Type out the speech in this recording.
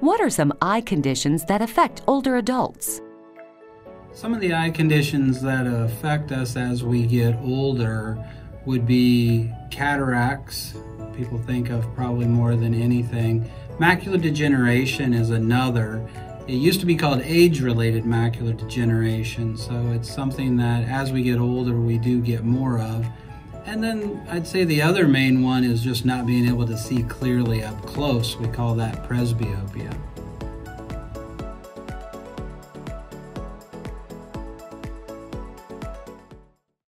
What are some eye conditions that affect older adults? Some of the eye conditions that affect us as we get older would be cataracts. People think of probably more than anything. Macular degeneration is another. It used to be called age-related macular degeneration, so it's something that as we get older we do get more of. And then I'd say the other main one is just not being able to see clearly up close. We call that presbyopia.